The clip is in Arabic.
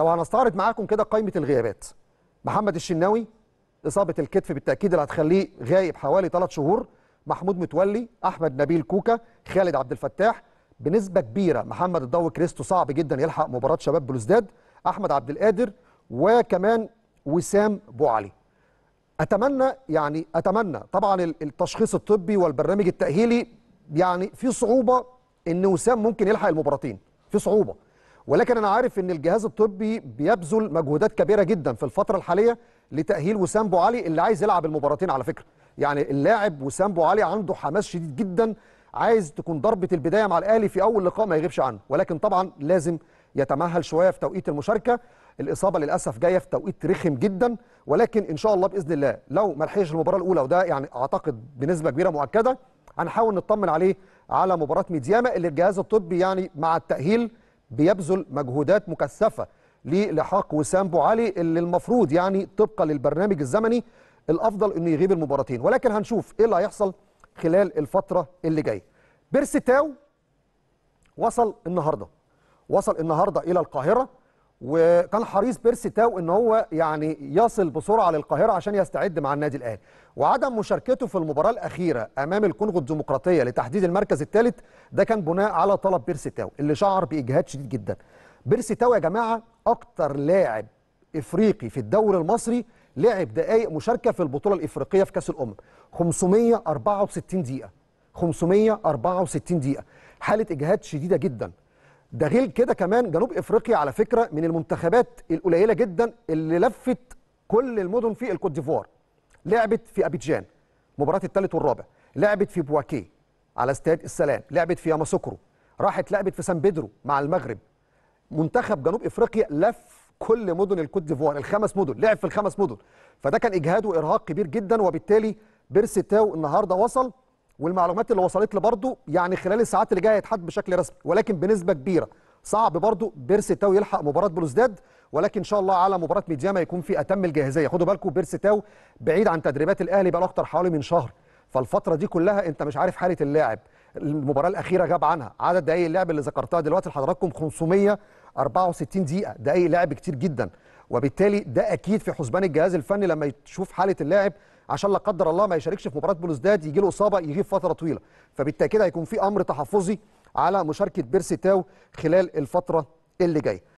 لو هنستعرض معاكم كده قائمة الغيابات محمد الشناوي إصابة الكتف بالتأكيد اللي هتخليه غايب حوالي ثلاث شهور محمود متولي أحمد نبيل كوكا خالد عبد الفتاح بنسبة كبيرة محمد الضو كريستو صعب جدا يلحق مباراة شباب بلوزداد أحمد عبد القادر وكمان وسام بو علي. أتمنى يعني أتمنى طبعا التشخيص الطبي والبرنامج التأهيلي يعني في صعوبة إن وسام ممكن يلحق المباراتين في صعوبة. ولكن أنا عارف إن الجهاز الطبي بيبذل مجهودات كبيرة جدا في الفترة الحالية لتأهيل وسام بو علي اللي عايز يلعب المباراتين على فكرة. يعني اللاعب وسام بو علي عنده حماس شديد جدا عايز تكون ضربة البداية مع الأهلي في أول لقاء ما يغيبش عنه. ولكن طبعا لازم يتمهل شوية في توقيت المشاركة. الإصابة للأسف جاية في توقيت رخم جدا. ولكن إن شاء الله بإذن الله لو ما لحقش المباراة الأولى وده يعني أعتقد بنسبة كبيرة مؤكدة هنحاول نطمن عليه على مباراة ميدياما اللي الجهاز الطبي يعني مع التأهيل بيبذل مجهودات مكثفة للحاق وسام بو علي اللي المفروض يعني طبقا للبرنامج الزمني الأفضل إنه يغيب المباراتين. ولكن هنشوف إيه اللي هيحصل خلال الفترة اللي جاية. بيرسي تاو وصل النهارده. وصل النهارده إلى القاهرة. وكان حريص بيرسي تاو إن هو يعني يصل بسرعة للقاهرة عشان يستعد مع النادي الأهلي. وعدم مشاركته في المباراة الأخيرة أمام الكونغو الديمقراطية لتحديد المركز الثالث ده كان بناء على طلب بيرسي تاو اللي شعر بإجهاد شديد جدا. بيرسي تاو يا جماعة أكتر لاعب إفريقي في الدوري المصري لعب دقائق مشاركة في البطولة الإفريقية في كأس الأمم. 564 دقيقة. 564 دقيقة. حالة إجهاد شديدة جدا. ده غير كده كمان جنوب إفريقيا على فكرة من المنتخبات القليلة جدا اللي لفت كل المدن في الكوت ديفوار. لعبت في أبيجان مباراة الثالث والرابع. لعبت في بواكي على استاد السلام. لعبت في ياماسوكرو. راحت لعبت في سان بيدرو مع المغرب. منتخب جنوب إفريقيا لف كل مدن الكوت ديفوار الخمس مدن. لعب في الخمس مدن. فده كان إجهاد وإرهاق كبير جدا وبالتالي بيرسي تاو النهارده وصل والمعلومات اللي وصلت لي برضو يعني خلال الساعات اللي جاية هيتحدد بشكل رسمي ولكن بنسبة كبيرة. صعب برضو بيرسي تاو يلحق مباراة بلوزداد ولكن إن شاء الله على مباراة ميدياما يكون في أتم الجاهزية. خدوا بالكم بيرسي تاو بعيد عن تدريبات الأهلي بقى أكتر حوالي من شهر. فالفترة دي كلها أنت مش عارف حالة اللاعب. المباراة الأخيرة غاب عنها. عدد دقائق اللعب اللي ذكرتها دلوقتي لحضراتكم 564 دقيقة. دقائق لعب كتير جدا. وبالتالي ده أكيد في حسبان الجهاز الفني لما يشوف حالة اللاعب عشان لا قدر الله ما يشاركش في مباراة بلوزداد يجي له إصابة يغيب فترة طويلة. فبالتأكيد هيكون في أمر تحفظي على مشاركة بيرسي تاو خلال الفترة اللي جاية.